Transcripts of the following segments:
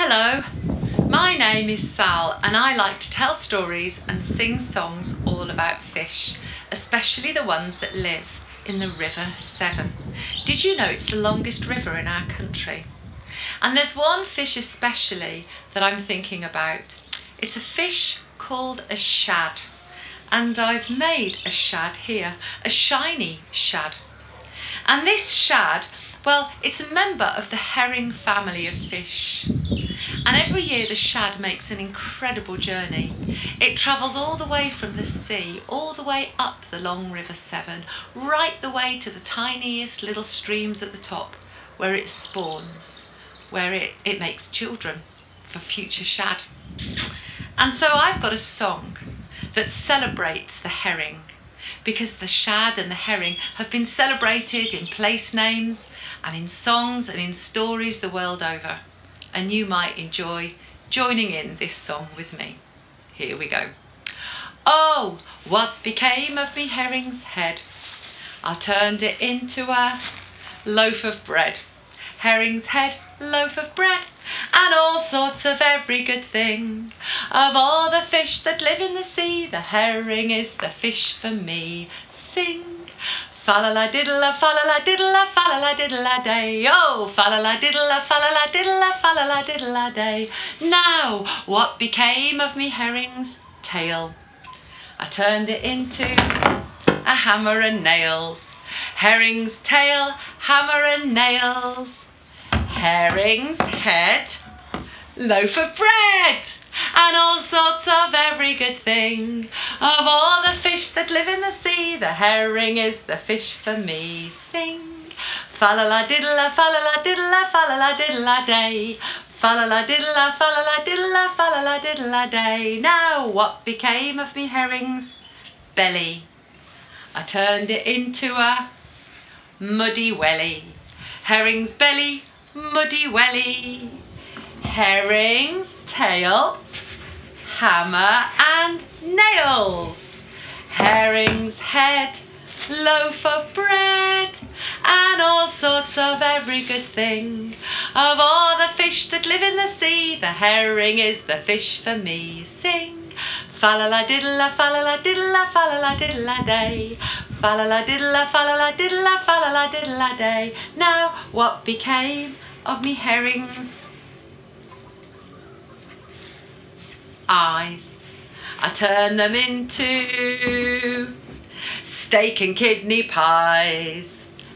Hello, my name is Sal and I like to tell stories and sing songs all about fish, especially the ones that live in the River Severn. Did you know it's the longest river in our country? And there's one fish especially that I'm thinking about. It's a fish called a shad and I've made a shad here, a shiny shad. And this shad, well, it's a member of the herring family of fish. And every year the shad makes an incredible journey. It travels all the way from the sea, all the way up the long River Severn, right the way to the tiniest little streams at the top, where it spawns, where it, it makes children for future shad. And so I've got a song that celebrates the herring because the shad and the herring have been celebrated in place names and in songs and in stories the world over. And you might enjoy joining in this song with me. Here we go. Oh, what became of me herring's head? I turned it into a loaf of bread. Herring's head, loaf of bread, and all sorts of every good thing. Of all the fish that live in the sea, the herring is the fish for me. Sing. Fa la la diddle la fa la la diddle la fa la la diddle la day. Oh, fa la la diddle la fa la la diddle la fa la la diddle la day. Now, what became of me herring's tail? I turned it into a hammer and nails. Herring's tail, hammer and nails. Herring's head, loaf of bread, and all sorts of every good thing. Of all that live in the sea, the herring is the fish for me. Sing. Fa la la diddle fa la la diddle fa la la diddle day. Fa la la diddle fa la la diddle fa la la diddle day. Now what became of me herring's belly? I turned it into a muddy welly. Herring's belly, muddy welly. Herring's tail, hammer and nails. Herring's head, loaf of bread, and all sorts of every good thing. Of all the fish that live in the sea, the herring is the fish for me. Sing. Fa la la diddle la fa la la diddle la fa la la diddle la day. Fa la la diddle la fa la la diddle la fa la la diddle la day. Now what became of me herrings? Eyes. I turn them into steak and kidney pies.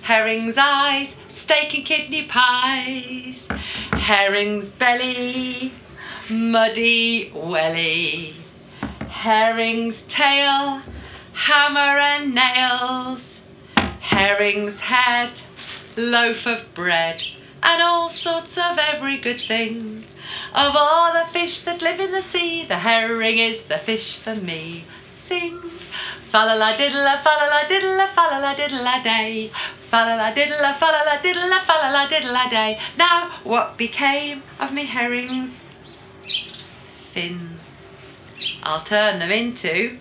Herring's eyes, steak and kidney pies. Herring's belly, muddy welly. Herring's tail, hammer and nails. Herring's head, loaf of bread, and all sorts of every good thing. Of all the fish that live in the sea, the herring is the fish for me. Sing. Fa la la diddle la fa la la diddle la fa la la diddle la day. Fa la la diddle la fa la la diddle la fa la la diddle la day. Now what became of me herrings? Fins. I'll turn them into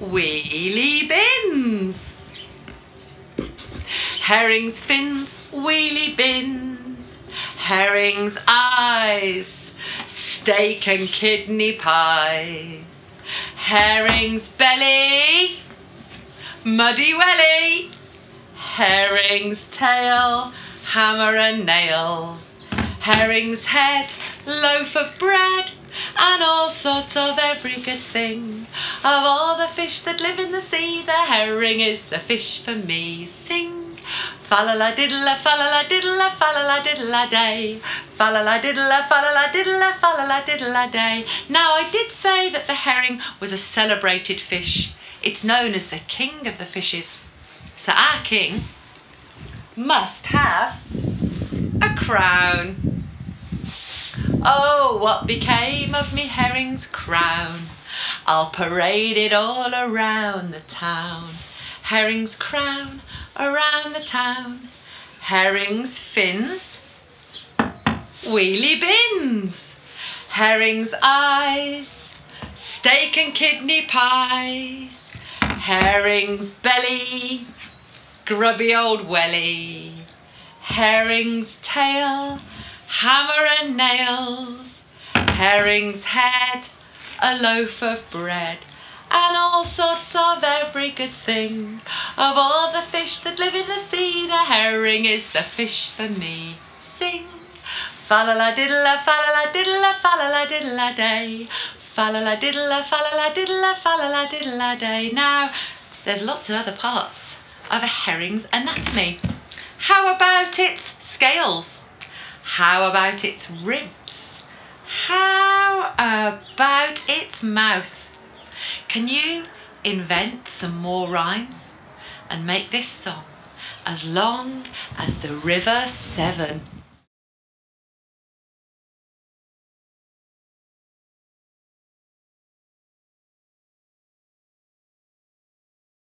wheelie bins. Herring's fins, wheelie bins. Herring's eyes, steak and kidney pie. Herring's belly, muddy welly. Herring's tail, hammer and nails. Herring's head, loaf of bread, and all sorts of every good thing. Of all the fish that live in the sea, the herring is the fish for me. Sing. Fa la la diddle fa la la diddle fa la la diddle day. Fa la la diddle fa la la diddle fa la la diddle day. Now I did say that the herring was a celebrated fish. It's known as the king of the fishes. So our king must have a crown. Oh, what became of me herring's crown? I'll parade it all around the town. Herring's crown around the town. Herring's fins, wheelie bins. Herring's eyes, steak and kidney pies. Herring's belly, grubby old welly. Herring's tail, hammer and nails, herring's head, a loaf of bread, and all sorts of every good thing. Of all the fish that live in the sea, the herring is the fish for me. Sing! Fa la la diddle la fa la la diddle la fa la la diddle la day. Fa la la diddle la fa la la diddle la fa la la diddle la day. Now, there's lots of other parts of a herring's anatomy. How about its scales? How about its ribs? How about its mouth? Can you invent some more rhymes and make this song as long as the River Severn?